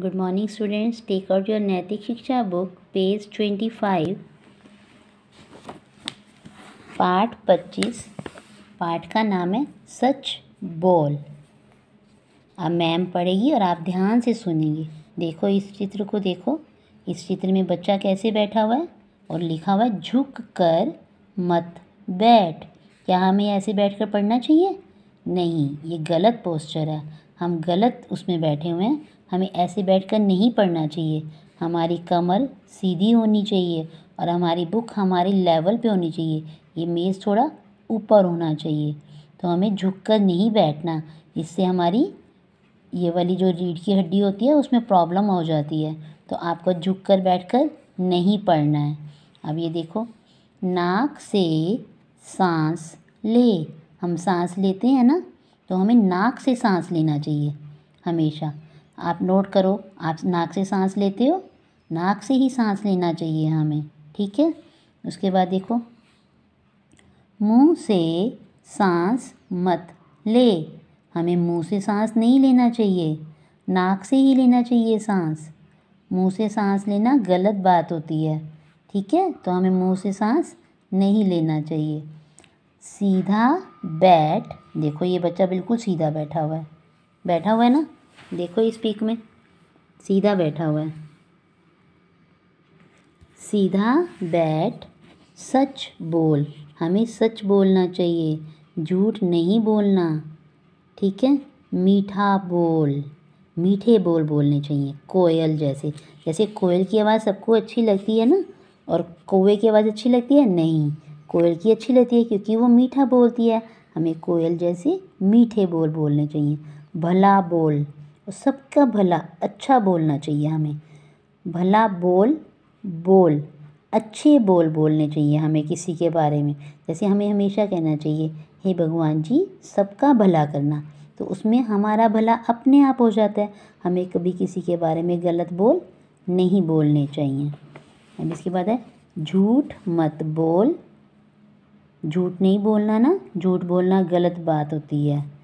Good morning students take out your नैतिक शिक्षा book page twenty five पाठ पच्चीस. पाठ का नाम है, सच बोल। अब मैम पढ़ेगी और आप ध्यान से सुनेंगे। देखो इस चित्र को देखो। इस चित्र में बच्चा कैसे बैठा हुआ है? और लिखा हुआ है, झुक कर मत बैठ। क्या हमें ऐसे बैठ कर पढ़ना चाहिए? नहीं, ये गलत पोस्चर है। हम गलत उसमें बैठे हुए हैं। हमें ऐसे बैठकर नहीं पढ़ना चाहिए। हमारी कमर सीधी होनी चाहिए और हमारी बुक हमारे लेवल पे होनी चाहिए। ये मेज़ थोड़ा ऊपर होना चाहिए। तो हमें झुक कर नहीं बैठना, इससे हमारी ये वाली जो रीढ़ की हड्डी होती है, उसमें प्रॉब्लम हो जाती है। तो आपको झुक कर बैठ कर नहीं पढ़ना है। अब ये देखो, नाक से सांस ले। हम सांस लेते हैं ना तो हमें नाक से सांस लेना चाहिए, हमेशा। आप नोट करो, आप नाक से सांस लेते हो, नाक से ही सांस लेना चाहिए हमें, ठीक है? उसके बाद देखो, मुँह से सांस मत ले। हमें मुँह से सांस नहीं लेना चाहिए, नाक से ही लेना चाहिए सांस। मुँह से सांस लेना गलत बात होती है, ठीक है? तो हमें मुँह से सांस नहीं लेना चाहिए। सीधा बैठ, देखो ये बच्चा बिल्कुल सीधा बैठा हुआ है, बैठा हुआ है ना? देखो इस पीक में। सीधा बैठा हुआ है। सीधा बैठ, सच बोल। हमें सच बोलना चाहिए, झूठ नहीं बोलना। ठीक है? मीठा बोल। मीठे बोल बोलने चाहिए, कोयल जैसे। जैसे कोयल की आवाज़ सबको अच्छी लगती है ना? और कौवे की आवाज़ अच्छी लगती है? नहीं। कोयल की अच्छी लगती है क्योंकि वो मीठा बोलती है। हमें कोयल जैसे मीठे बोल बोलने चाहिए। भला बोल। सबका भला अच्छा बोलना चाहिए हमें। भला बोल बोल, अच्छे बोल बोलने चाहिए हमें किसी के बारे में। जैसे हमें हमेशा कहना चाहिए, हे भगवान जी, सबका भला करना। तो उसमें हमारा भला अपने आप हो जाता है। हमें कभी किसी के बारे में गलत बोल नहीं बोलने चाहिए। अब इसके बाद है, झूठ मत बोल। झूठ नहीं बोलना ना, झूठ बोलना गलत बात होती है।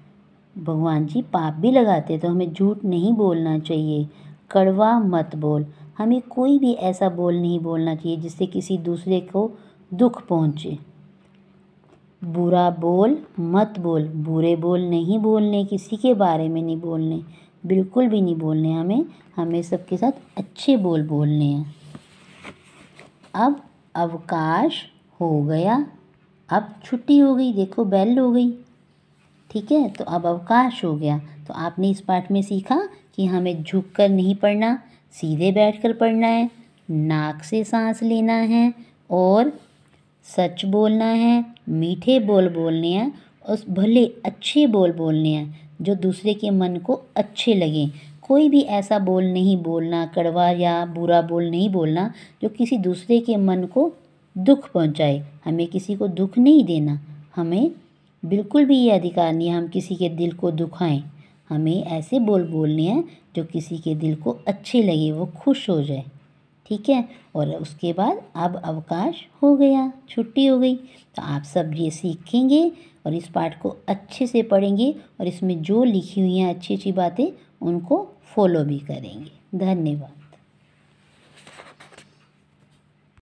भगवान जी, पाप भी लगाते तो हमें झूठ नहीं बोलना चाहिए। कड़वा मत बोल। हमें कोई भी ऐसा बोल नहीं बोलना चाहिए, जिससे किसी दूसरे को दुख पहुँचे। बुरा बोल मत बोल। बुरे बोल नहीं बोलने, किसी के बारे में नहीं बोलने, बिल्कुल भी नहीं बोलने। हमें हमें सबके साथ अच्छे बोल बोलने हैं। अब अवकाश हो गया। अब छुट्टी हो गई, देखो बेल हो गई। ठीक है? तो अब अवकाश हो गया। तो आपने इस पाठ में सीखा कि हमें झुक कर नहीं पढ़ना, सीधे बैठ कर पढ़ना है, नाक से सांस लेना है और सच बोलना है, मीठे बोल बोलने हैं और भले अच्छे बोल बोलने हैं, जो दूसरे के मन को अच्छे लगें। कोई भी ऐसा बोल नहीं बोलना, कड़वा या बुरा बोल नहीं बोलना, जो किसी दूसरे के मन को दुख पहुँचाए। हमें किसी को दुख नहीं देना, हमें बिल्कुल भी ये अधिकार नहीं है, हम किसी के दिल को दुखाएँ। हमें ऐसे बोल बोलने हैं, जो किसी के दिल को अच्छे लगे, वो खुश हो जाए। ठीक है? और उसके बाद अब अवकाश हो गया, छुट्टी हो गई। तो आप सब ये सीखेंगे और इस पाठ को अच्छे से पढ़ेंगे और इसमें जो लिखी हुई हैं अच्छी अच्छी बातें, उनको फॉलो भी करेंगे। धन्यवाद।